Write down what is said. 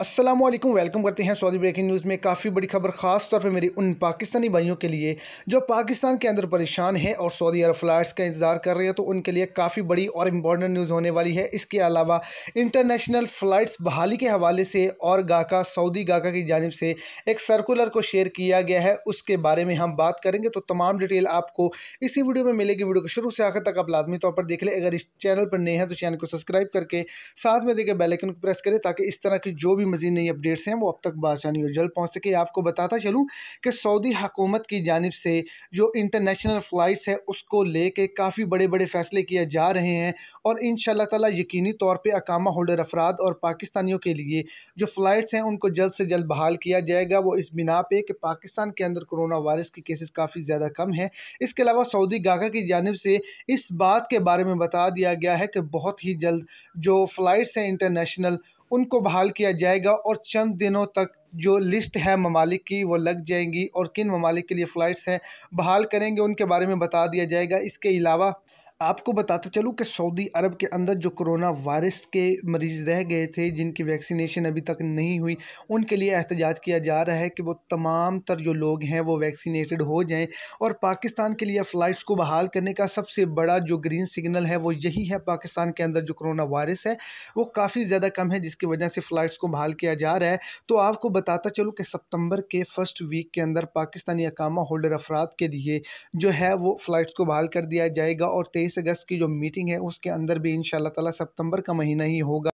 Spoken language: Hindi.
असलम वेलकम करते हैं सऊदी ब्रेकिंग न्यूज़ में काफ़ी बड़ी खबर, ख़ास तौर पे मेरी उन पाकिस्तानी भाइयों के लिए, जो पाकिस्तान के अंदर परेशान हैं और सऊदी अरब फ़्लाइट्स का इंतज़ार कर रहे हैं तो उनके लिए काफ़ी बड़ी और इंपॉर्टेंट न्यूज़ होने वाली है। इसके अलावा इंटरनेशनल फ़्लाइट्स बहाली के हवाले से और गाका, सऊदी गाका की जानब से एक सर्कुलर को शेयर किया गया है, उसके बारे में हम बात करेंगे तो तमाम डिटेल आपको इसी वीडियो में मिलेगी। वीडियो को शुरू से आखिर तक आप लाजमी तौर पर देख लें। अगर इस चैनल पर नए हैं तो चैनल को सब्सक्राइब करके साथ में देखे बेलाइकन को प्रेस करें, ताकि इस तरह की जो भी मजीद नई अपडेट्स हैं, वो अब तक बासानी और जल्द पहुँच सके। आपको बताता चलूँ कि सऊदी हकूमत की जानब से जो इंटरनेशनल फ़्लाइट्स है, उसको ले कर काफ़ी बड़े बड़े फ़ैसले किए जा रहे हैं और इन ताला यकीनी तौर पर अकामा होल्डर अफराद और पाकिस्तानियों के लिए जो फ़्लाइट्स हैं, उनको जल्द से जल्द बहाल किया जाएगा। वो इस बिना पे कि पाकिस्तान के अंदर कोरोना वायरस के केसेस काफ़ी ज़्यादा कम है। इसके अलावा सऊदी गागा की जानब से इस बात के बारे में बता दिया गया है कि बहुत ही जल्द जो फ़्लाइट्स हैं इंटरनेशनल उनको बहाल किया जाएगा और चंद दिनों तक जो लिस्ट है ममालिक की, वो लग जाएँगी और किन ममालिक के लिए फ़्लाइट्स हैं, बहाल करेंगे, उनके बारे में बता दिया जाएगा। इसके अलावा आपको बताते चलूँ कि सऊदी अरब के अंदर जो कोरोना वायरस के मरीज़ रह गए थे, जिनकी वैक्सीनेशन अभी तक नहीं हुई, उनके लिए एहतजाज किया जा रहा है कि वो तमाम तर जो लोग हैं, वो वैक्सीनेटेड हो जाएँ और पाकिस्तान के लिए फ़्लाइट्स को बहाल करने का सबसे बड़ा जो ग्रीन सिग्नल है, वो यही है पाकिस्तान के अंदर जो कोरोना वायरस है, वो काफ़ी ज़्यादा कम है, जिसकी वजह से फ़्लाइट्स को बहाल किया जा रहा है। तो आपको बताता चलूँ कि सितंबर के फ़र्स्ट वीक के अंदर पाकिस्तानी अकामा होल्डर अफराद के लिए जो है, वो फ़्लाइट्स को बहाल कर दिया जाएगा और तेईस तेईस अगस्त की जो मीटिंग है, उसके अंदर भी इन ताला सितंबर का महीना ही होगा।